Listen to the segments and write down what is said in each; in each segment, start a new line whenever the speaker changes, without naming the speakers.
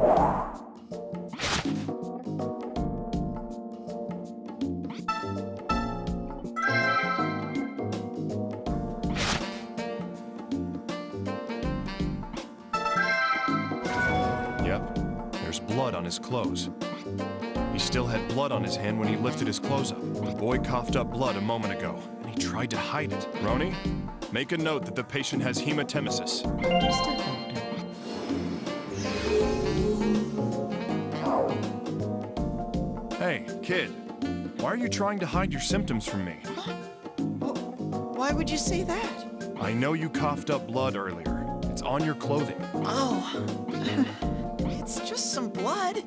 Yep, there's blood on his clothes. He still had blood on his hand when he lifted his clothes up. The boy coughed up blood a moment ago, and he tried to hide it. Roni, make a note that the patient has hematemesis.
Understood,
Hey, kid, why are you trying to hide your symptoms from me? Huh?
Oh, why would you say that?
I know you coughed up blood earlier. It's on your clothing.
Oh, it's just some blood.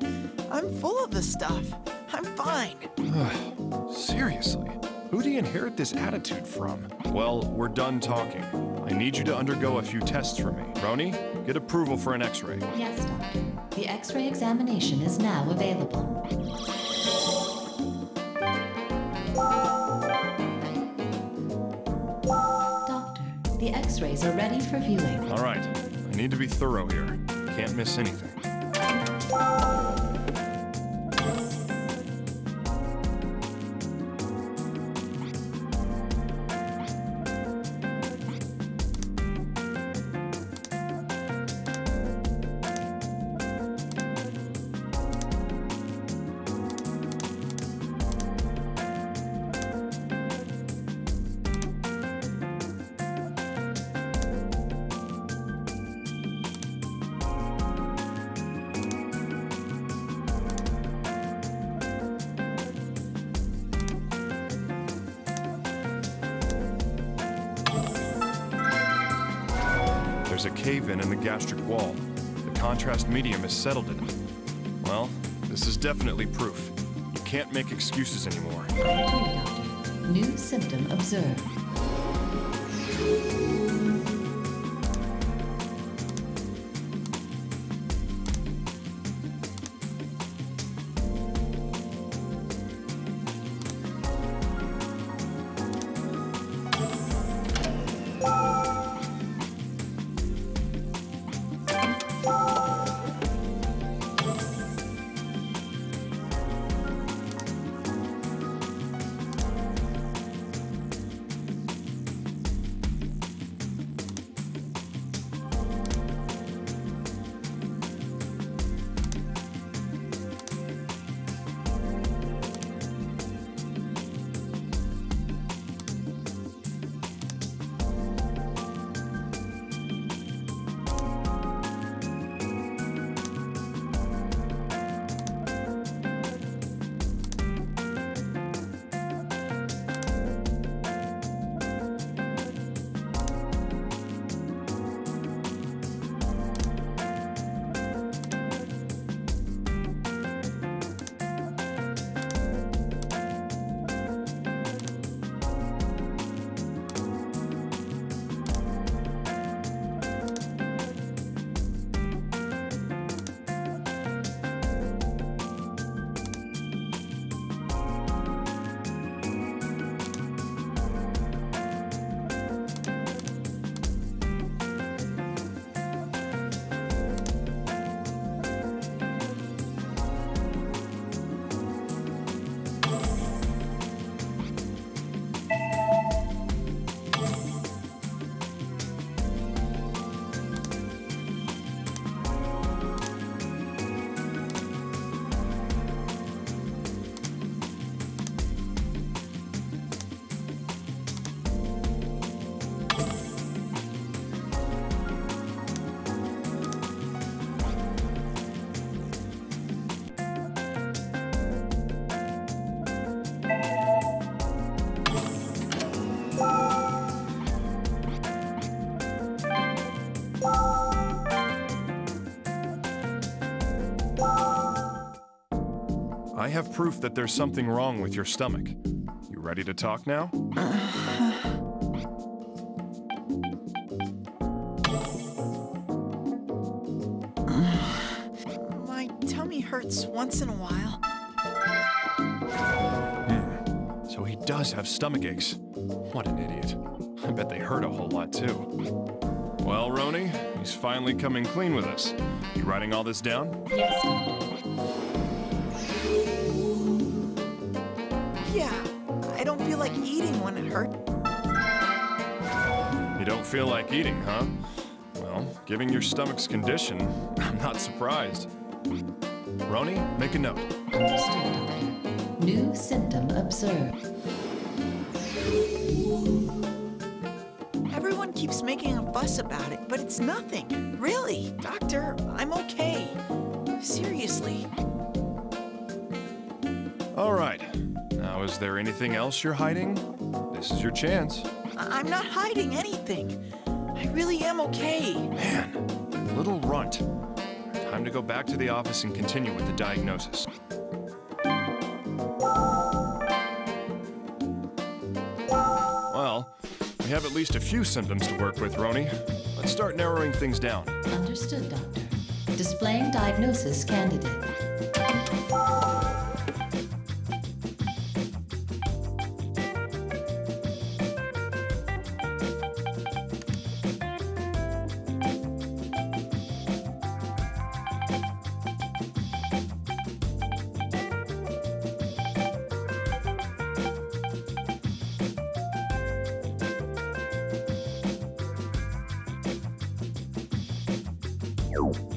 I'm full of the stuff. I'm fine.
Seriously? Who do you inherit this attitude from? Well, we're done talking. I need you to undergo a few tests for me. Roni, get approval for an x-ray.
Yes, Doctor. The X-ray examination is now available. The X-rays are ready for viewing.
All right, I need to be thorough here. Can't miss anything. A cave-in in the gastric wall. The contrast medium has settled it. Well, this is definitely proof. You can't make excuses anymore.
New symptom observed.
I have proof that there's something wrong with your stomach. You ready to talk now?
My tummy hurts once in a while. Hmm.
So he does have stomach aches. What an idiot. I bet they hurt a whole lot too. Well, Roni, He's finally coming clean with us. You writing all this down?
Yes,
Yeah, I don't feel like eating when it hurts.
You don't feel like eating, huh? Well, given your stomach's condition, I'm not surprised. Roni, make a note.
Understood, Doctor. New symptom observed.
Everyone keeps making a fuss about it, but it's nothing. Really, doctor, I'm okay. Seriously.
All right. Now, is there anything else you're hiding? This is your chance.
I- I'm not hiding anything. I really am okay.
Man, little runt. Time to go back to the office and continue with the diagnosis. Well, we have at least a few symptoms to work with, Roni. Let's start narrowing things down.
Understood, Doctor. Displaying diagnosis candidate. you.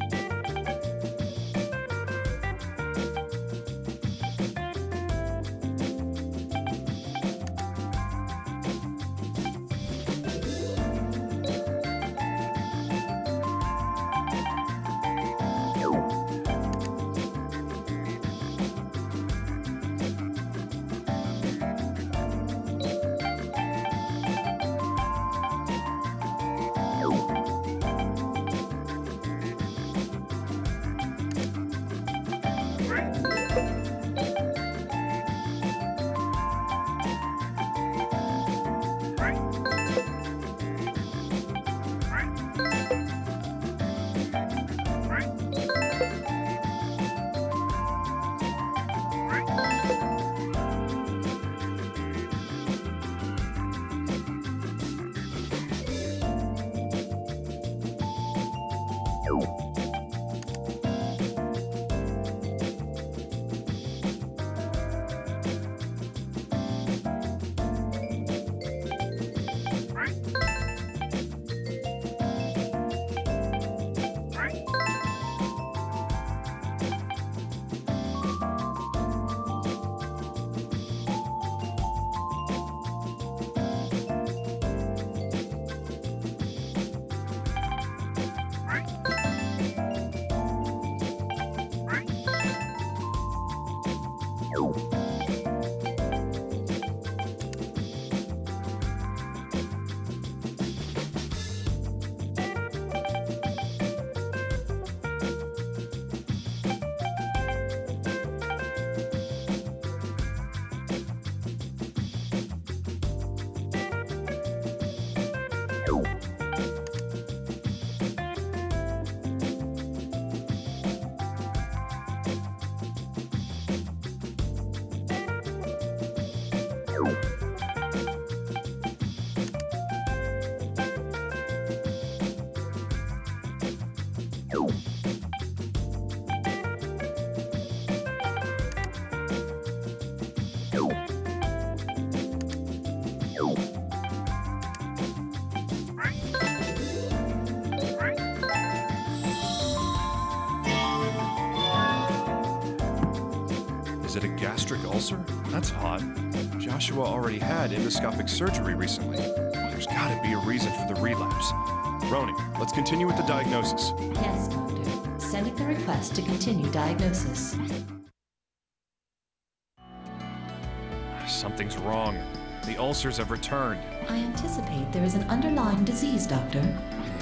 Is it a gastric ulcer? That's odd. Joshua already had endoscopic surgery recently. There's gotta be a reason for the relapse. Roni, let's continue with the diagnosis.
Yes, Doctor. Sending the request to continue diagnosis.
Something's wrong. The ulcers have returned.
I anticipate there is an underlying disease, Doctor.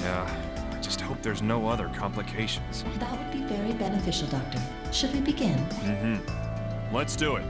Yeah, I just hope there's no other complications.
That would be very beneficial, Doctor. Should we begin?
Mm-hmm. Let's do it.